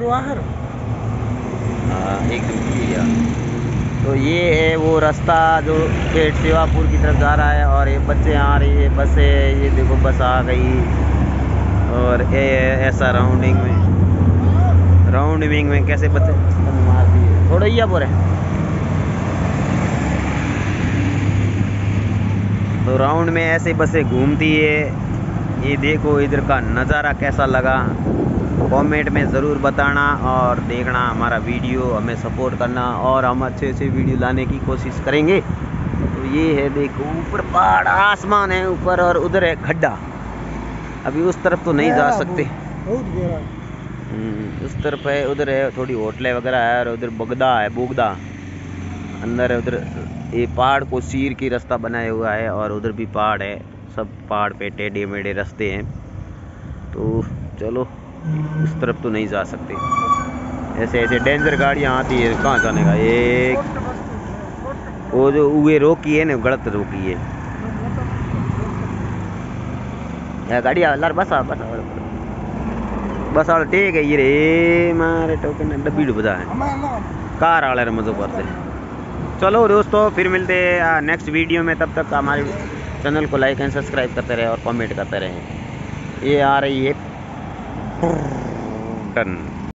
गुरुवार। हाँ एकदम क्लियर तो ये है वो रास्ता जो पेट सेवापुर की तरफ़ जा रहा है और ये बच्चे आ रही है, बस है ये देखो बस आ गई। और ये ऐसा राउंडिंग में राउंडिंग में कैसे बच्चे मारती है। थोड़ा ही बोरे तो राउंड में ऐसे बसें घूमती है। ये देखो इधर का नज़ारा कैसा लगा। कमेंट में ज़रूर बताना और देखना हमारा वीडियो हमें सपोर्ट करना और हम अच्छे अच्छे वीडियो लाने की कोशिश करेंगे। तो ये है देखो ऊपर पहाड़ आसमान है ऊपर और उधर है खड्डा। अभी उस तरफ़ तो नहीं जा सकते। हम्म, उस तरफ़ है उधर है थोड़ी होटलें वगैरह है और उधर बगदा है बोगदा। अंदर है उधर ये पहाड़ को चीर की रास्ता बनाया हुआ है और उधर भी पहाड़ है। सब पहाड़ पे टेढ़े मेढ़े रास्ते हैं। तो चलो उस तरफ़ तो नहीं जा सकते। ऐसे ऐसे डेंजर गाड़ियाँ आती है, कहाँ जाने का? एक, वो जो उगे रोकी है ना, गलत रोकी है। या गाड़ी लार बस आ बस आ ठीक है ये रे, मारे टोकन डब्बी डुबदा है। कार वाले रे मज़ो करते चलो दोस्तों, फिर मिलते हैं नेक्स्ट वीडियो में। तब तक हमारे चैनल को लाइक एंड सब्सक्राइब करते रहे और कमेंट करते रहे। ये आ रही है dan